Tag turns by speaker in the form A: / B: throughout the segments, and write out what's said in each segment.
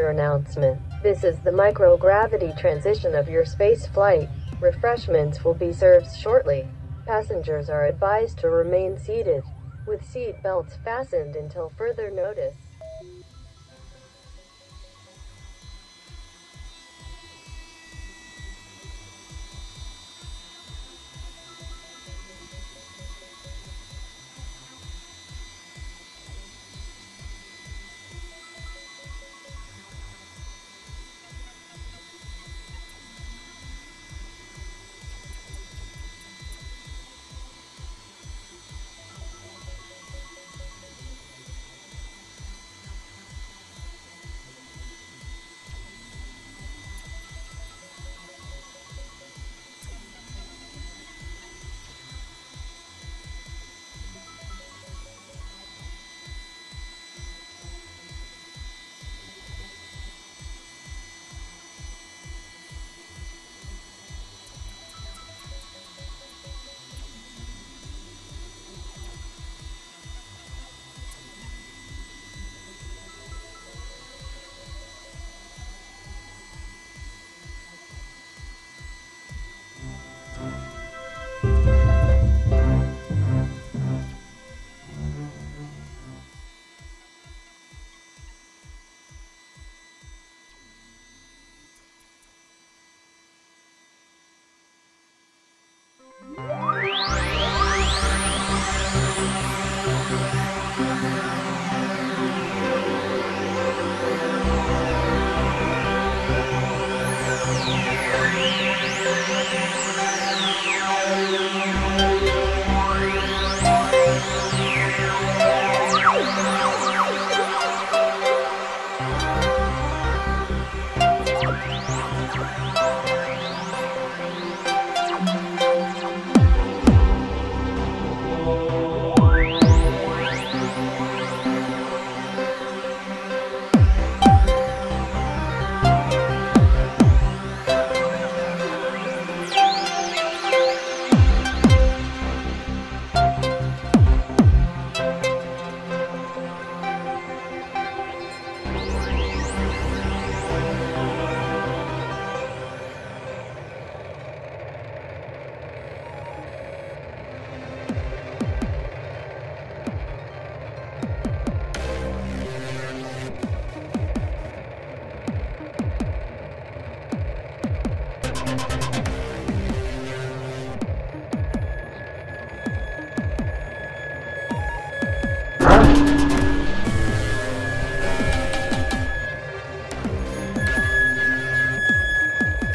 A: Announcement. This is the microgravity transition of your space flight. Refreshments will be served shortly. Passengers are advised to remain seated, with seat belts fastened until further notice.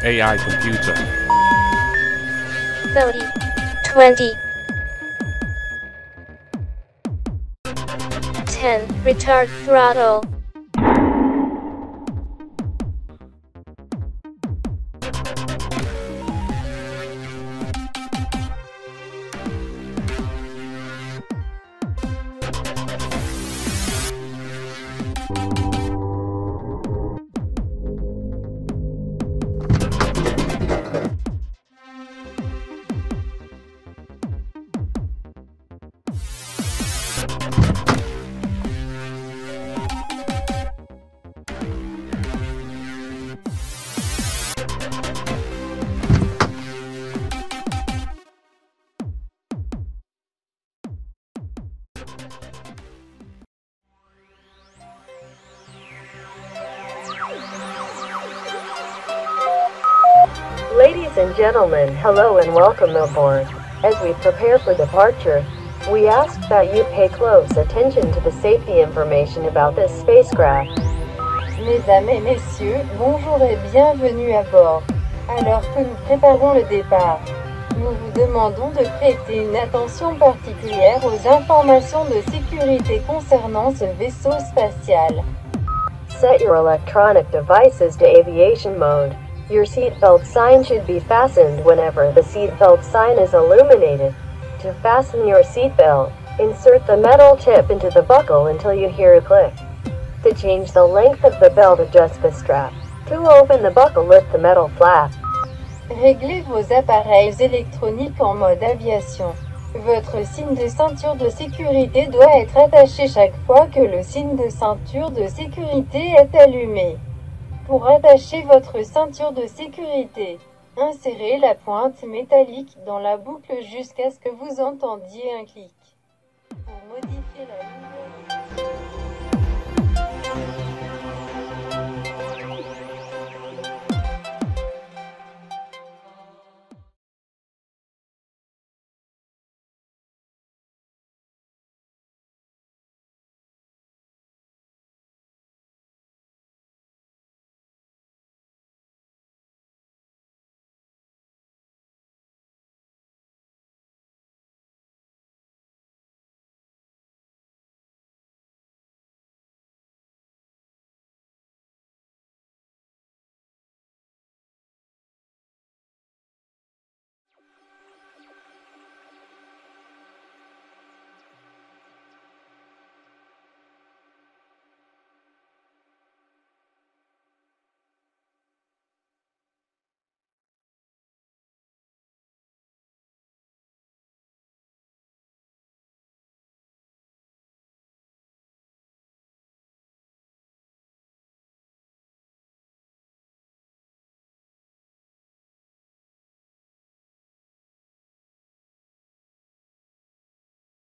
B: AI computer.
C: 30, 20, 10, retard throttle,
A: and gentlemen, hello and welcome aboard. As we prepare for departure, we ask that you pay close attention to the safety information about this spacecraft.
D: Mesdames et messieurs, bonjour et bienvenue à bord. Alors que nous préparons le départ, nous vous demandons de prêter une attention particulière aux informations de sécurité concernant ce vaisseau spatial.
A: Set your electronic devices to aviation mode. Your seatbelt sign should be fastened whenever the seatbelt sign is illuminated. To fasten your seatbelt, insert the metal tip into the buckle until you hear a click. To change the length of the belt, adjust the strap. To open the buckle, lift the metal flap.
D: Réglez vos appareils électroniques en mode aviation. Votre signe de ceinture de sécurité doit être attaché chaque fois que le signe de ceinture de sécurité est allumé. Pour attacher votre ceinture de sécurité, insérez la pointe métallique dans la boucle jusqu'à ce que vous entendiez un clic.